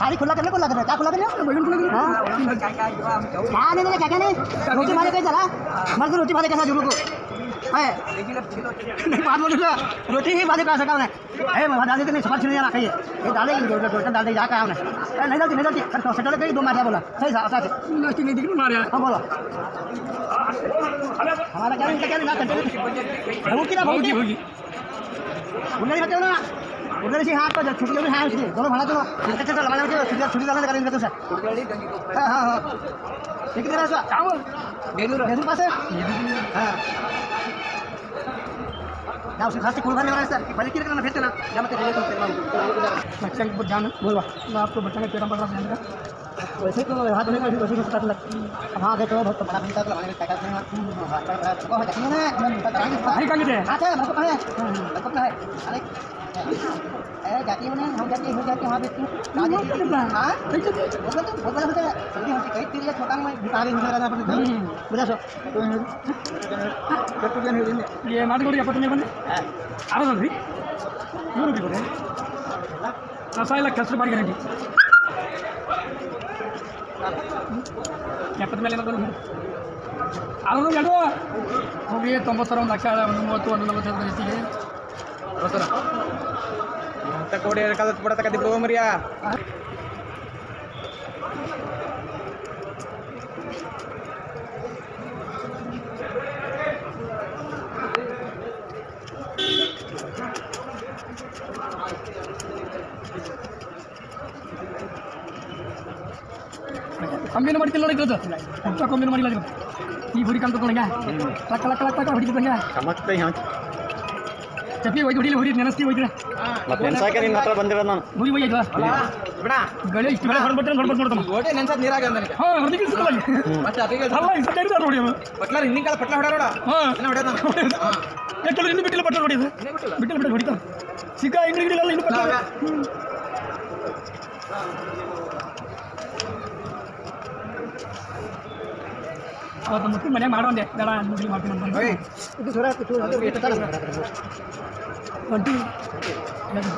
खाली खुला करना खुला करना। क्या खुला करना? बैगन खुला करना हाँ नहीं नहीं क्या क्या नहीं? रोटी मारे कैसा चला मर को रोटी मारे कैसा जुलू को? है। नहीं बात बोलो रोटी ही मारे कैसा काम है ए मैं डाल देते नहीं सफ़र छिने जाना खाइए। ये जो जो डाल दे जा का हमने ए, नहीं डालती नहीं डालती कर सेटल करी दो मार बोला। सही सा अच्छा नहीं नहीं दिख मारे। हाँ बोलो। हमारा क्या नहीं क्या नहीं ना कंटिन्यू भूखी ना होगी होगी उधर ही बच्चे ना? उधर से हाथ पर छुट्टी में हाथ उसकी दोनों भाड़ा चलो। चल चल लगा लगा छुट्टी छुट्टी डालने करेंगे तो सर। हाँ हाँ हाँ। ठीक है सर। काम बेलूर बेलूर पास है? हाँ। ना उसके खास से कुल भरने वाला है सर। पहले क्या करना फिर ना जब तक रेलवे को बच्चा के ध्यान बोलवा मैं आपको बच्चा के में पड़ रहा है वैसे तो हाथ धोने का भी वैसे पता लग अब हाँ तो बहुत बड़ा तो का क्या करते हैं हाथ पर को देखिए ना एकदम पता नहीं भाई कहाँ गए थे? हाँ को है। को है। अरे अरे जाती है हम जाती हो जाती वहाँ पे तू हाँ वो तो बहुत बड़ा होता है जल्दी होती कई तेरी छोटा में दिखा रही है ना बुझा सो ये नाटक हो पत्नी बने ಆರೋದ್ರಿ ಇವರು ಬಿಡ್ರಿ ರಸಾಯನ ಕೆಲಸ ಮಾಡಿ ಗ್ಯಾರಂಟಿ ಎಪ್ಪತ್ತ ಮೇಲೆ ಏನಾದ್ರು ಆದ್ರೂ ಎರಡು ಹೋಗಿ ತೊಂಬತ್ತರ ಒಂದು ಲಕ್ಷ ಒಂದು ಮೂವತ್ತು ಒಂದು ನಲವತ್ತೈದು ಹೆಚ್ಚಿಗೆ ಅಂತ ಕೋಡಿ ಕದ ಬಿಡತಕ್ಕ ದಿಬ್ಬ ಮರಿಯಾ ಕಮ್ಮಿನೂ ಮಾಡ್ತಿಲ್ಲ ನೋಡಿ ಇದು ಊಟ ಕಮ್ಮಿನೂ ಮಾಡಿಲ್ಲ ಇದು ಈ ಹುಡಿ ಕಾಣ್ತದೆ ನನಗೆ ಲಕ್ಕ ಲಕ್ಕ ಲಕ್ಕ ಲಕ್ಕ ಹೊಡಿತಂಗೆ ಸಮಸ್ತೆ ಚಪ್ಪಲಿ ಒಯ್ದು ಹೊಡಿಲಿ ಹೊಡಿ ನೆನೆಸ್ತಿ ಒಯ್ದ್ರೆ. ಮತ್ತೆ ನೆನ್ಸಾಕೆ ನಿನ್ನ ಹತ್ರ ಬಂದಿರೋದು ನಾನು. ಮುಗಿ ಒಯ್ಯದು ಗಳಿ ಇಷ್ಟು ಬೇಡ ಹೊರಬಿಟ್ಟು ಹೊರಬಿಟ್ಟು ನೋಡ್ತಾನೆ ಓಟೆ ನೆನ್ಸದ ನೀರಾಗ ಅಂದ ನನಗೆ ಹಾಂ ಹೊರದಿ ಕಿಲ್ಸಲ್ಲ ಮತ್ತೆ ಅದಕ್ಕೆ ಅಲ್ಲ ಇಷ್ಟ ಟೈರ್ ನೋಡಿ ಅವ ಪಟ್ಲ ಹಿಂದಿನ ಕಾಲ ಪಟ್ಲ ಹೊಡ ಹಾ. ಹಾಂ ಹೊಡ ನಾನು. ಎಷ್ಟೊಂದು ಇನ್ನು ಬಿಟ್ಟಿಲ್ಲ ಪಟ್ಲ ಹೊಡಿದು ಬಿಟ್ಟಿಲ್ಲ. ಬಿಟ್ಟಿಲ್ಲ ಹೊಡಿತಾನೆ ಸಿಕ್ಕ ಇಂಗ್ಲಿ ಗಿಡಿಲ್ಲ ಇನ್ನು ಪಟ್ಲ ಅವತ್ತು ಮುಸ್ಲಿಂ ಮನೆ ಮಾಡೋಂದೆ. ಬೇಡ ಮುಸ್ಲಿಂ ಮಾಡ್ತೀನಿ ಅಂತ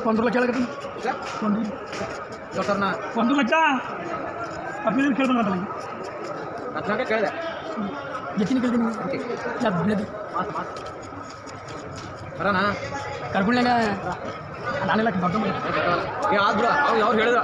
ಒಂದು ಕೇಳಕತ್ತೀನಿ ಒಂದು ಲಕ್ಷ? ಅಪ್ಪ ಕೇಳ್ತಾನೆ ಅದರಲ್ಲಿ ಹದಿನಾಲ್ಕು ಕೇಳಿದೆ ಎತ್ತಿನ ಕೇಳ್ತೀನಿ ಬೆಳೆದು. ಬರೋಣ. ಕರ್ಕೊಂಡಾಗ ನಾನೆಲ್ಲ ಬರ್ದು ಮಾಡಿದ್ರು ಅವ್ರು ಹೇಳಿದ್ರು?